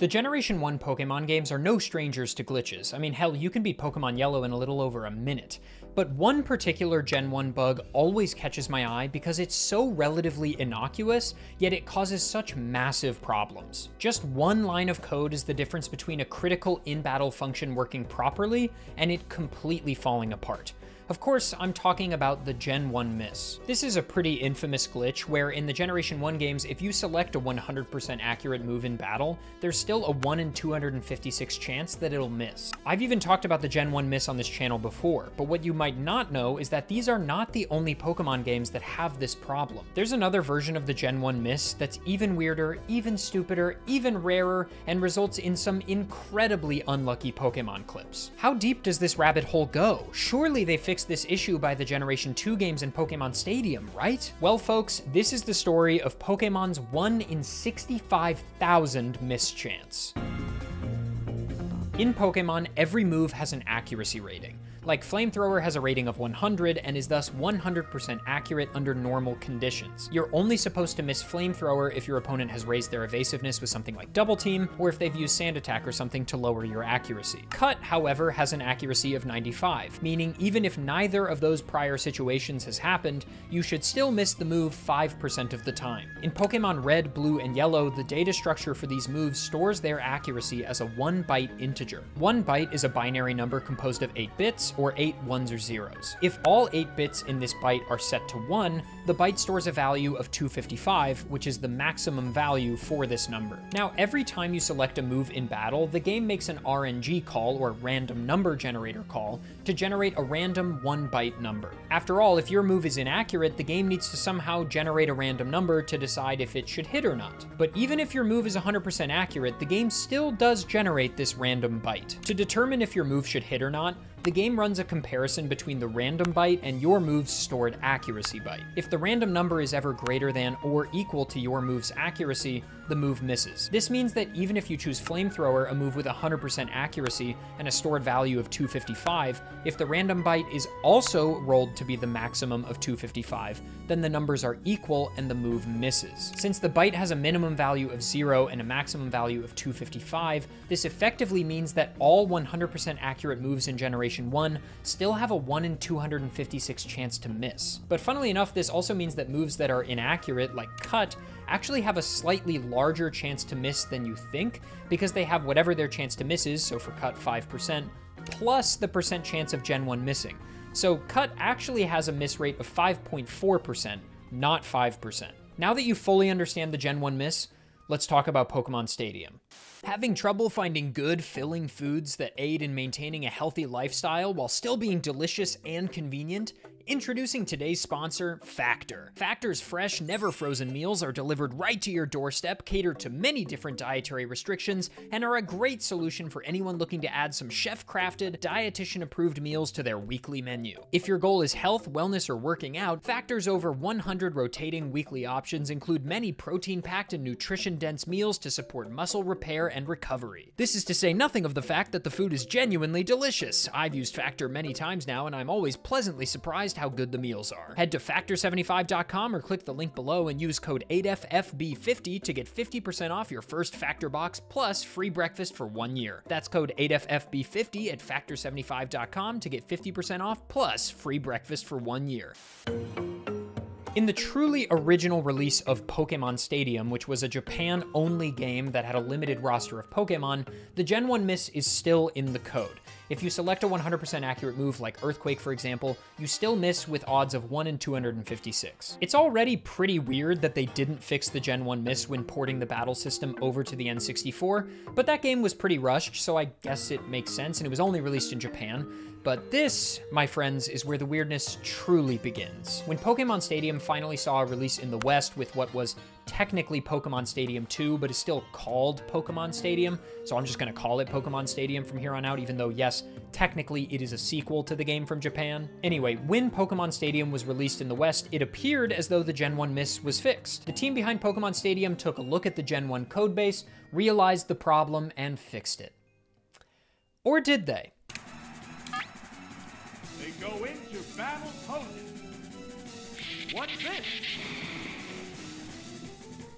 The Generation 1 Pokemon games are no strangers to glitches. I mean, hell, you can beat Pokemon Yellow in a little over a minute. But one particular Gen 1 bug always catches my eye because it's so relatively innocuous, yet it causes such massive problems. Just one line of code is the difference between a critical in-battle function working properly and it completely falling apart. Of course, I'm talking about the Gen 1 miss. This is a pretty infamous glitch where in the Generation 1 games, if you select a 100% accurate move in battle, there's still a 1 in 256 chance that it'll miss. I've even talked about the Gen 1 miss on this channel before, but what you might not know is that these are not the only Pokemon games that have this problem. There's another version of the Gen 1 miss that's even weirder, even stupider, even rarer, and results in some incredibly unlucky Pokemon clips. How deep does this rabbit hole go? Surely they fixed this issue by the Generation 2 games in Pokemon Stadium, right? Well, folks, this is the story of Pokemon's 1 in 65,000 mischance. In Pokemon, every move has an accuracy rating. Like Flamethrower has a rating of 100 and is thus 100% accurate under normal conditions. You're only supposed to miss Flamethrower if your opponent has raised their evasiveness with something like Double Team, or if they've used Sand Attack or something to lower your accuracy. Cut, however, has an accuracy of 95, meaning even if neither of those prior situations has happened, you should still miss the move 5% of the time. In Pokemon Red, Blue, and Yellow, the data structure for these moves stores their accuracy as a 1 byte integer. 1 byte is a binary number composed of 8 bits, or 8 ones or zeros. If all 8 bits in this byte are set to 1, the byte stores a value of 255, which is the maximum value for this number. Now, every time you select a move in battle, the game makes an RNG call, or random number generator call, to generate a random 1 byte number. After all, if your move is inaccurate, the game needs to somehow generate a random number to decide if it should hit or not. But even if your move is 100% accurate, the game still does generate this random byte. To determine if your move should hit or not, the game runs a comparison between the random byte and your move's stored accuracy byte. If the random number is ever greater than or equal to your move's accuracy, the move misses. This means that even if you choose Flamethrower, a move with 100% accuracy and a stored value of 255, if the random byte is also rolled to be the maximum of 255, then the numbers are equal and the move misses. Since the byte has a minimum value of 0 and a maximum value of 255, this effectively means that all 100% accurate moves in Generation 1 still have a 1 in 256 chance to miss. But funnily enough, this also means that moves that are inaccurate, like Cut, actually have a slightly larger chance to miss than you think because they have whatever their chance to miss is, so for cut 5%, plus the percent chance of Gen 1 missing. So cut actually has a miss rate of 5.4%, not 5%. Now that you fully understand the Gen 1 miss, let's talk about Pokemon Stadium. Having trouble finding good, filling foods that aid in maintaining a healthy lifestyle while still being delicious and convenient? Introducing today's sponsor, Factor. Factor's fresh, never frozen meals are delivered right to your doorstep, cater to many different dietary restrictions, and are a great solution for anyone looking to add some chef crafted, dietitian approved meals to their weekly menu. If your goal is health, wellness, or working out, Factor's over 100 rotating weekly options include many protein packed and nutrition dense meals to support muscle repair and recovery. This is to say nothing of the fact that the food is genuinely delicious. I've used Factor many times now, and I'm always pleasantly surprised how good the meals are. Head to factor75.com or click the link below and use code ADEFFB50 to get 50% off your first Factor box plus free breakfast for one year. That's code ADEFFB50 at factor75.com to get 50% off plus free breakfast for one year. In the truly original release of Pokemon Stadium, which was a Japan only game that had a limited roster of Pokemon, the Gen 1 miss is still in the code. If you select a 100% accurate move like Earthquake, for example, you still miss with odds of 1 in 256. It's already pretty weird that they didn't fix the Gen 1 miss when porting the battle system over to the N64, but that game was pretty rushed, so I guess it makes sense, and it was only released in Japan. But this, my friends, is where the weirdness truly begins. When Pokemon Stadium finally saw a release in the West with what was technically Pokemon Stadium 2, but is still called Pokemon Stadium, so I'm just gonna call it Pokemon Stadium from here on out, even though, yes, technically it is a sequel to the game from Japan. Anyway, when Pokemon Stadium was released in the West, it appeared as though the Gen 1 miss was fixed. The team behind Pokemon Stadium took a look at the Gen 1 codebase, realized the problem, and fixed it. Or did they? They go into battle poses. What's this?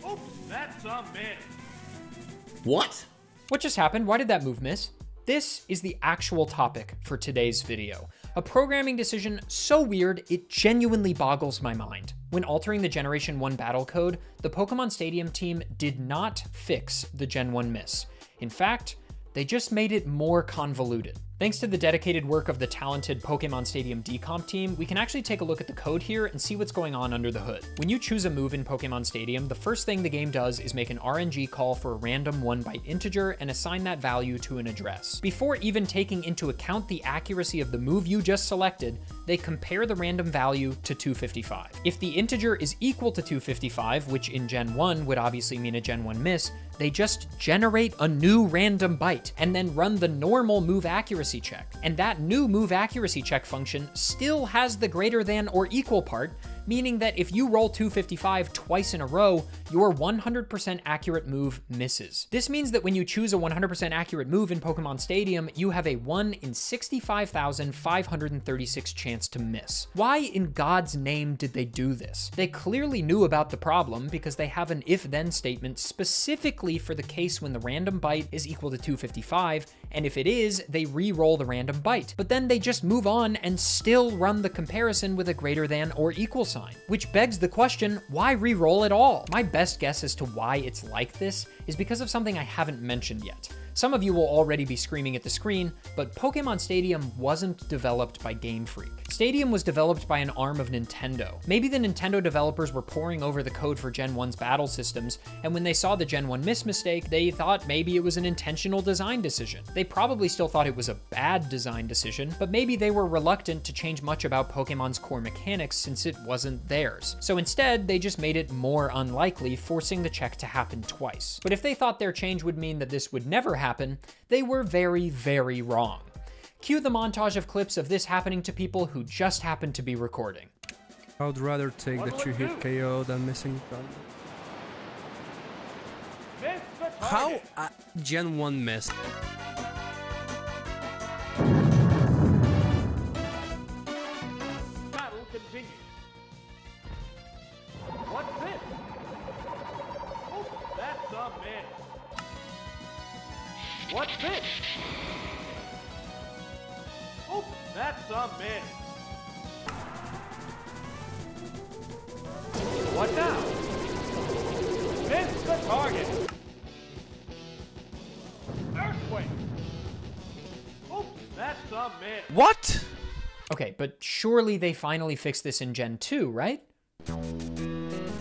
Oops, that's a miss. What? What just happened? Why did that move miss? This is the actual topic for today's video. A programming decision so weird, it genuinely boggles my mind. When altering the Generation 1 battle code, the Pokemon Stadium team did not fix the Gen 1 miss. In fact, they just made it more convoluted. Thanks to the dedicated work of the talented Pokemon Stadium decomp team, we can actually take a look at the code here and see what's going on under the hood. When you choose a move in Pokemon Stadium, the first thing the game does is make an RNG call for a random 1-byte integer and assign that value to an address. Before even taking into account the accuracy of the move you just selected, they compare the random value to 255. If the integer is equal to 255, which in Gen 1 would obviously mean a Gen 1 miss, they just generate a new random byte and then run the normal move accuracy check. And that new move accuracy check function still has the greater than or equal part, meaning that if you roll 255 twice in a row, your 100% accurate move misses. This means that when you choose a 100% accurate move in Pokemon Stadium, you have a 1 in 65,536 chance to miss. Why in God's name did they do this? They clearly knew about the problem because they have an if-then statement specifically for the case when the random byte is equal to 255, and if it is, they re-roll the random byte. But then they just move on and still run the comparison with a greater than or equal sign. Which begs the question, why re-roll at all? My best guess as to why it's like this is because of something I haven't mentioned yet. Some of you will already be screaming at the screen, but Pokemon Stadium wasn't developed by Game Freak. Stadium was developed by an arm of Nintendo. Maybe the Nintendo developers were poring over the code for Gen 1's battle systems, and when they saw the Gen 1 miss mistake, they thought maybe it was an intentional design decision. They probably still thought it was a bad design decision, but maybe they were reluctant to change much about Pokemon's core mechanics since it wasn't theirs. So instead, they just made it more unlikely, forcing the check to happen twice. But if they thought their change would mean that this would never happen, they were very, very wrong. Cue the montage of clips of this happening to people who just happened to be recording. I would rather take What that you hit? KO than missing gun. Miss How? target. Uh, Gen 1 missed. Miss. What's this? Oh, that's a miss. What now? Miss the target. Earthquake. That's a miss. What? Okay, but surely they finally fixed this in Gen 2, right?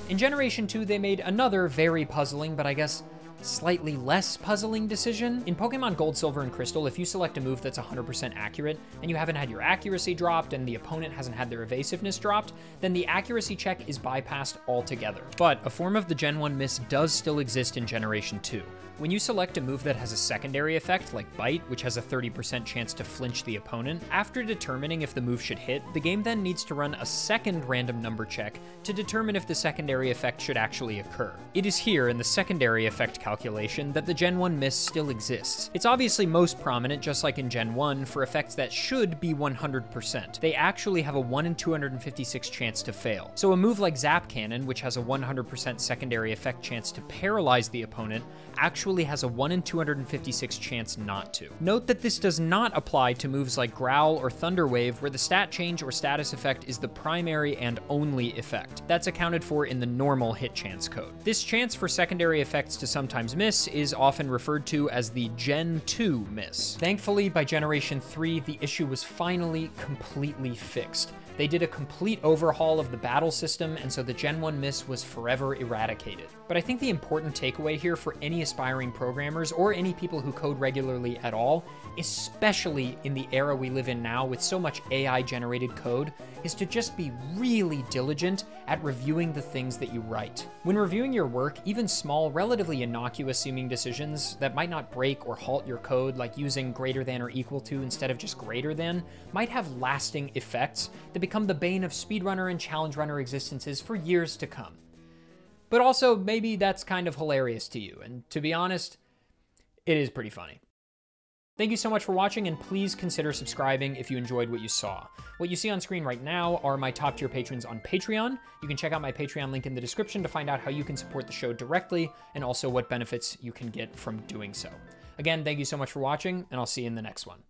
In Generation 2, they made another very puzzling, but I guess slightly less puzzling decision. In Pokemon Gold, Silver, and Crystal, if you select a move that's 100% accurate, and you haven't had your accuracy dropped, and the opponent hasn't had their evasiveness dropped, then the accuracy check is bypassed altogether. But a form of the Gen 1 miss does still exist in Generation 2. When you select a move that has a secondary effect, like Bite, which has a 30% chance to flinch the opponent, after determining if the move should hit, the game then needs to run a second random number check to determine if the secondary effect should actually occur. It is here in the secondary effect calculation that the Gen 1 miss still exists. It's obviously most prominent, just like in Gen 1, for effects that should be 100%. They actually have a 1 in 256 chance to fail. So a move like Zap Cannon, which has a 100% secondary effect chance to paralyze the opponent, actually has a 1 in 256 chance not to. Note that this does not apply to moves like Growl or Thunder Wave, where the stat change or status effect is the primary and only effect. That's accounted for in the normal hit chance code. This chance for secondary effects to sometimes miss is often referred to as the Gen 2 miss. Thankfully, by Generation 3, the issue was finally completely fixed. They did a complete overhaul of the battle system, and so the Gen 1 miss was forever eradicated. But I think the important takeaway here for any aspiring programmers or any people who code regularly at all, especially in the era we live in now with so much AI generated code, is to just be really diligent at reviewing the things that you write. When reviewing your work, even small, relatively innocuous seeming decisions that might not break or halt your code, like using greater than or equal to instead of just greater than, might have lasting effects that become the bane of speedrunner and challenge runner existences for years to come. But also, maybe that's kind of hilarious to you, and to be honest, it is pretty funny. Thank you so much for watching, and please consider subscribing if you enjoyed what you saw. What you see on screen right now are my top tier patrons on Patreon. You can check out my Patreon link in the description to find out how you can support the show directly, and also what benefits you can get from doing so. Again, thank you so much for watching, and I'll see you in the next one.